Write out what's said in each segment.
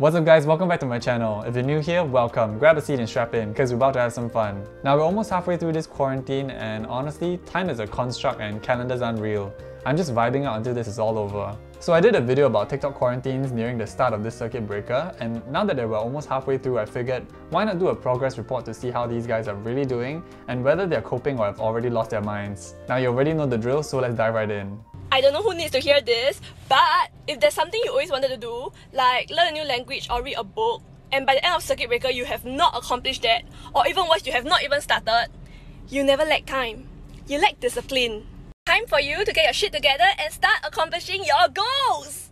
What's up guys, welcome back to my channel. If you're new here, welcome. Grab a seat and strap in, because we're about to have some fun. Now we're almost halfway through this quarantine and honestly, time is a construct and calendars aren't real. I'm just vibing out until this is all over. So I did a video about TikTok quarantines nearing the start of this circuit breaker and now that we're almost halfway through I figured why not do a progress report to see how these guys are really doing and whether they're coping or have already lost their minds. Now you already know the drill so let's dive right in. I don't know who needs to hear this, but if there's something you always wanted to do, like learn a new language or read a book, and by the end of circuit breaker you have not accomplished that, or even worse, you have not even started, you never lack time. You lack discipline. Time for you to get your shit together and start accomplishing your goals!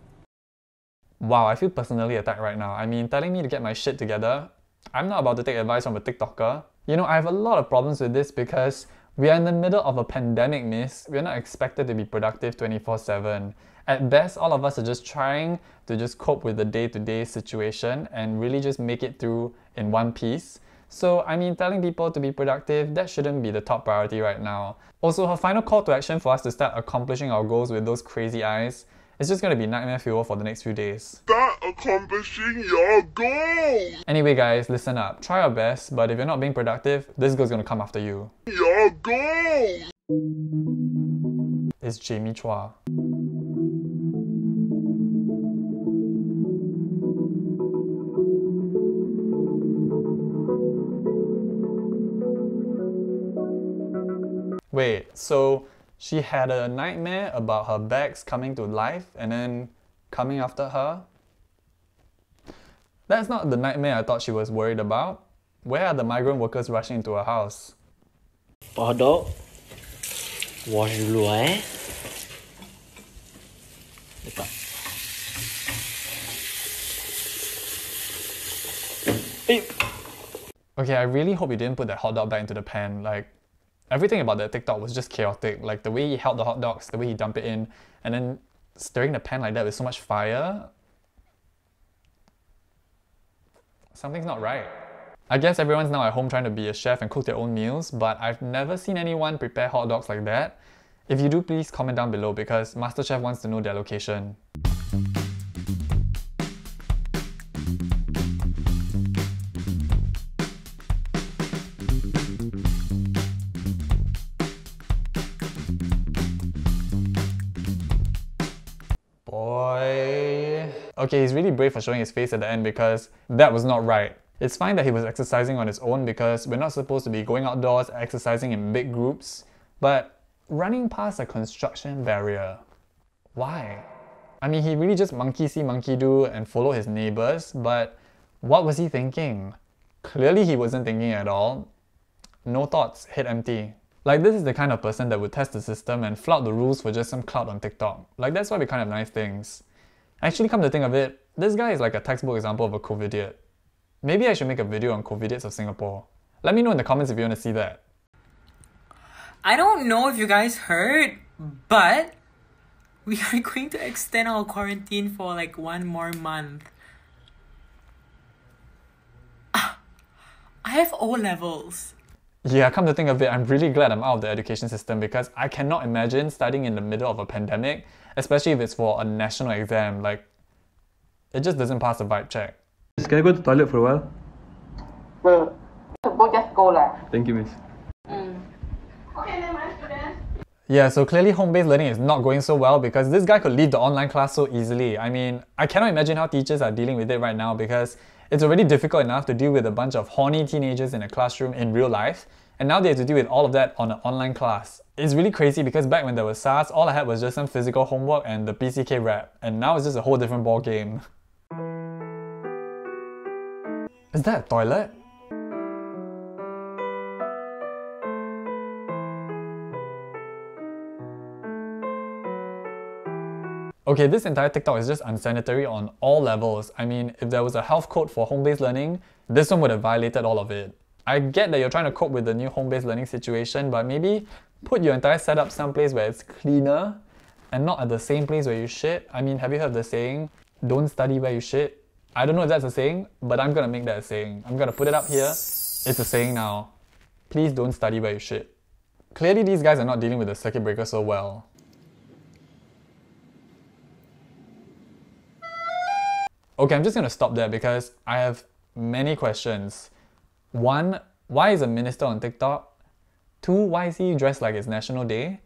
Wow, I feel personally attacked right now. I mean, telling me to get my shit together, I'm not about to take advice from a TikToker. You know, I have a lot of problems with this because we are in the middle of a pandemic, miss. We're not expected to be productive 24-7. At best, all of us are just trying to just cope with the day-to-day situation and really just make it through in one piece. So, I mean, telling people to be productive, that shouldn't be the top priority right now. Also, her final call to action for us to start accomplishing our goals with those crazy eyes it's just gonna be nightmare fuel for the next few days. Start accomplishing your goals! Anyway guys, listen up. Try your best, but if you're not being productive, this girl's gonna come after you. Your goals! It's Jamie Chua. Wait, so she had a nightmare about her bags coming to life and then coming after her? That's not the nightmare I thought she was worried about. Where are the migrant workers rushing into her house? Podok, wash dulu eh. Lepas. Okay, I really hope you didn't put that hot dog back into the pan. Like, everything about that TikTok was just chaotic. Like the way he held the hot dogs, the way he dumped it in, and then stirring the pan like that with so much fire. Something's not right. I guess everyone's now at home trying to be a chef and cook their own meals, but I've never seen anyone prepare hot dogs like that. If you do, please comment down below because MasterChef wants to know their location. Okay, he's really brave for showing his face at the end because that was not right. It's fine that he was exercising on his own because we're not supposed to be going outdoors exercising in big groups, but running past a construction barrier. Why? I mean, he really just monkey see, monkey do and follow his neighbors, but what was he thinking? Clearly he wasn't thinking at all. No thoughts, head empty. Like this is the kind of person that would test the system and flout the rules for just some clout on TikTok. Like that's why we kind of nice things. Actually, come to think of it, this guy is like a textbook example of a COVIDiot. Maybe I should make a video on COVIDiots of Singapore. Let me know in the comments if you want to see that. I don't know if you guys heard, but we are going to extend our quarantine for like one more month. Ah, I have O levels. Yeah, come to think of it, I'm really glad I'm out of the education system because I cannot imagine studying in the middle of a pandemic, especially if it's for a national exam. Like, it just doesn't pass the vibe check. Can I go to the toilet for a while? Well, just go lah. Thank you, miss. Mm. Okay, then my student. Yeah, so clearly home-based learning is not going so well because this guy could leave the online class so easily. I mean, I cannot imagine how teachers are dealing with it right now because it's already difficult enough to deal with a bunch of horny teenagers in a classroom in real life, and now they have to deal with all of that on an online class. It's really crazy because back when there was SARS, all I had was just some physical homework and the PCK rap, and now it's just a whole different ball game. Is that a toilet? Okay, this entire TikTok is just unsanitary on all levels. I mean, if there was a health code for home-based learning, this one would have violated all of it. I get that you're trying to cope with the new home-based learning situation, but maybe put your entire setup someplace where it's cleaner and not at the same place where you shit. I mean, have you heard the saying, don't study where you shit? I don't know if that's a saying, but I'm gonna make that a saying. I'm gonna put it up here. It's a saying now. Please don't study where you shit. Clearly these guys are not dealing with the circuit breaker so well. Okay, I'm just gonna stop there because I have many questions. One, why is a minister on TikTok? Two, why is he dressed like it's National Day?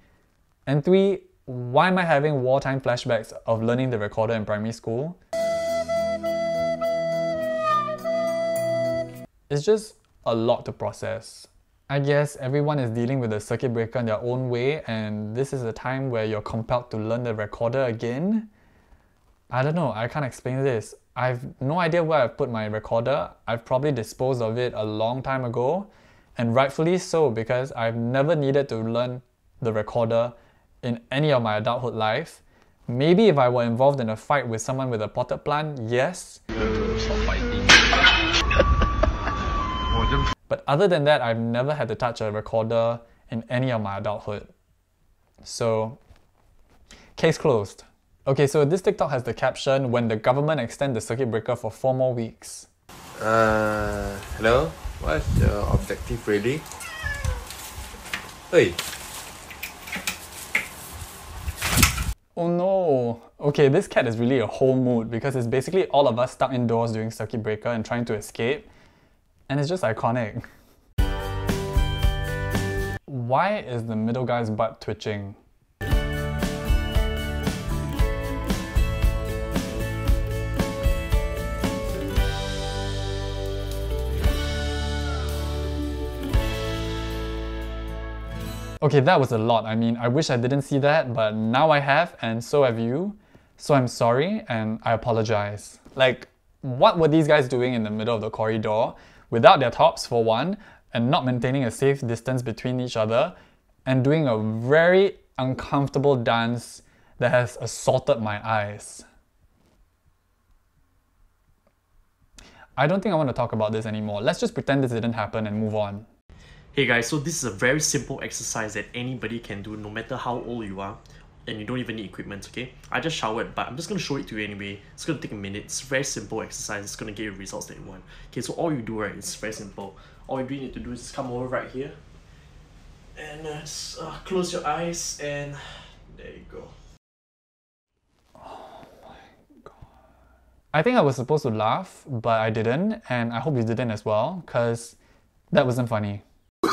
And three, why am I having wartime flashbacks of learning the recorder in primary school? It's just a lot to process. I guess everyone is dealing with the circuit breaker in their own way, and this is a time where you're compelled to learn the recorder again. I don't know, I can't explain this. I've no idea where I've put my recorder. I've probably disposed of it a long time ago, and rightfully so because I've never needed to learn the recorder in any of my adulthood life. Maybe if I were involved in a fight with someone with a potted plant, yes. But other than that, I've never had to touch a recorder in any of my adulthood. So, case closed. Okay, so this TikTok has the caption when the government extend the circuit breaker for four more weeks. Uh, hello? What's the objective ready? Hey, Oh no! Okay, this cat is really a whole mood because it's basically all of us stuck indoors during circuit breaker and trying to escape. And it's just iconic. Why is the middle guy's butt twitching? Okay, that was a lot. I mean, I wish I didn't see that, but now I have, and so have you. So I'm sorry, and I apologize. Like, what were these guys doing in the middle of the corridor without their tops, for one, and not maintaining a safe distance between each other, and doing a very uncomfortable dance that has assaulted my eyes? I don't think I want to talk about this anymore. Let's just pretend this didn't happen and move on. Hey guys, so this is a very simple exercise that anybody can do no matter how old you are and you don't even need equipment, okay? I just showered, but I'm just gonna show it to you anyway. It's gonna take a minute. It's a very simple exercise. It's gonna get you results that you want. Okay, so all you do, right, it's very simple. All you need to do is come over right here and uh, just, uh, close your eyes and there you go. Oh my god. I think I was supposed to laugh, but I didn't, and I hope you didn't as well, because that wasn't funny.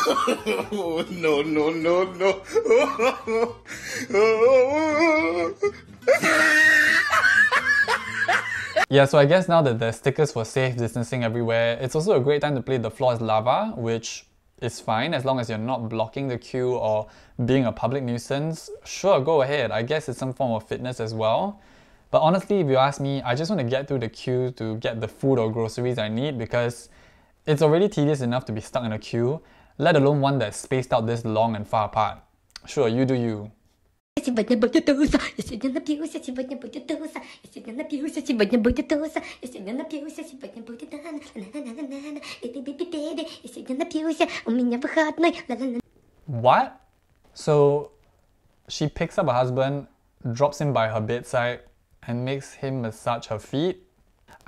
No, no, no, no. Yeah, so I guess now that there's stickers for safe distancing everywhere, it's also a great time to play The Floor is Lava, which is fine as long as you're not blocking the queue or being a public nuisance. Sure, go ahead. I guess it's some form of fitness as well. But honestly, if you ask me, I just want to get through the queue to get the food or groceries I need because it's already tedious enough to be stuck in a queue, let alone one that's spaced out this long and far apart. Sure, you do you. Сегодня будет туса, я сегодня напьюсь, я сегодня будет туса, я сегодня напьюсь, я сегодня будет туса, я сегодня напьюсь, я сегодня будет на на на на на на биби биби биби, я сегодня напьюсь, у меня выходной, ла ла ла What? So she picks up her husband, drops him by her bedside, and makes him massage her feet?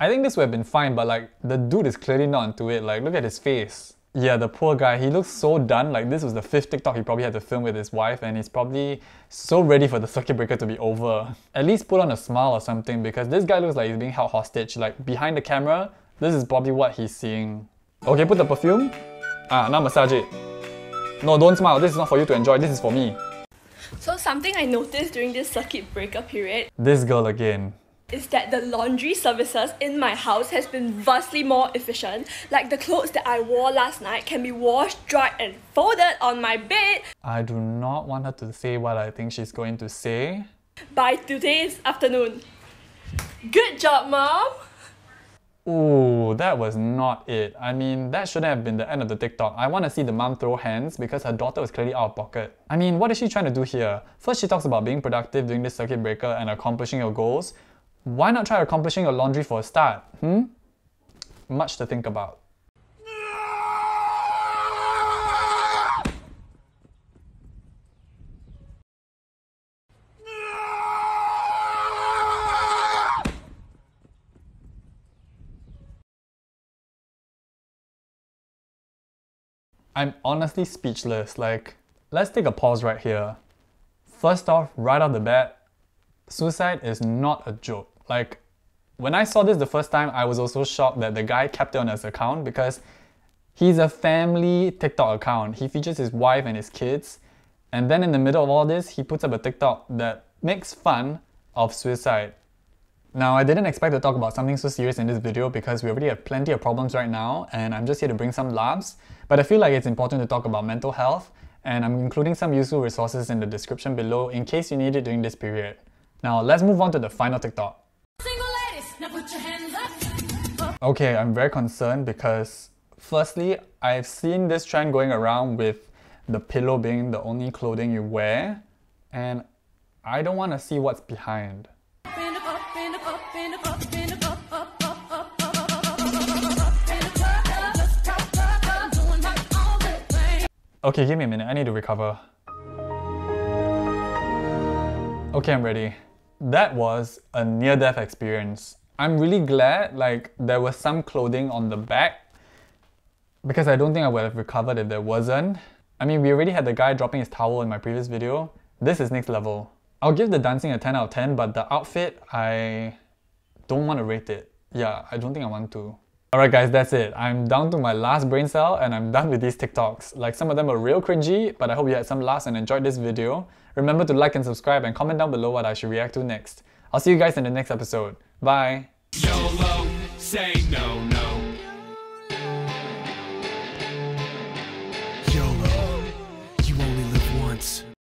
I think this would have been fine, but like the dude is clearly not into it. Like, look at his face. Yeah, the poor guy, he looks so done. Like, this was the fifth TikTok he probably had to film with his wife, and he's probably so ready for the circuit breaker to be over. At least put on a smile or something because this guy looks like he's being held hostage. Like, behind the camera, this is probably what he's seeing. Okay, put the perfume. Ah, now massage it. No, don't smile. This is not for you to enjoy. This is for me. So something I noticed during this circuit breaker period This girl again. Is that the laundry services in my house has been vastly more efficient. Like the clothes that I wore last night can be washed, dried and folded on my bed I do not want her to say what I think she's going to say. by today's afternoon. Good job, mom! Ooh, that was not it. I mean, that shouldn't have been the end of the TikTok. I want to see the mom throw hands because her daughter was clearly out of pocket. I mean, what is she trying to do here? First, she talks about being productive during this circuit breaker and accomplishing your goals. Why not try accomplishing your laundry for a start? Hmm? Much to think about. I'm honestly speechless. Like, let's take a pause right here. First off, right off the bat, suicide is not a joke. Like, When I saw this the first time, I was also shocked that the guy kept it on his account because he's a family TikTok account. He features his wife and his kids. And then in the middle of all this, he puts up a TikTok that makes fun of suicide. Now, I didn't expect to talk about something so serious in this video because we already have plenty of problems right now and I'm just here to bring some laughs. But I feel like it's important to talk about mental health and I'm including some useful resources in the description below in case you need it during this period. Now, let's move on to the final TikTok. Okay, I'm very concerned because firstly, I've seen this trend going around with the pillow being the only clothing you wear and I don't want to see what's behind. Okay, give me a minute, I need to recover. Okay, I'm ready. That was a near-death experience. I'm really glad like there was some clothing on the back because I don't think I would have recovered if there wasn't. I mean, we already had the guy dropping his towel in my previous video. This is next level. I'll give the dancing a 10 out of 10, but the outfit, I don't want to rate it. Yeah, I don't think I want to. Alright guys, that's it. I'm down to my last brain cell and I'm done with these TikToks. Like some of them are real cringy, but I hope you had some laughs and enjoyed this video. Remember to like and subscribe and comment down below what I should react to next. I'll see you guys in the next episode. Bye! YEOLO, say no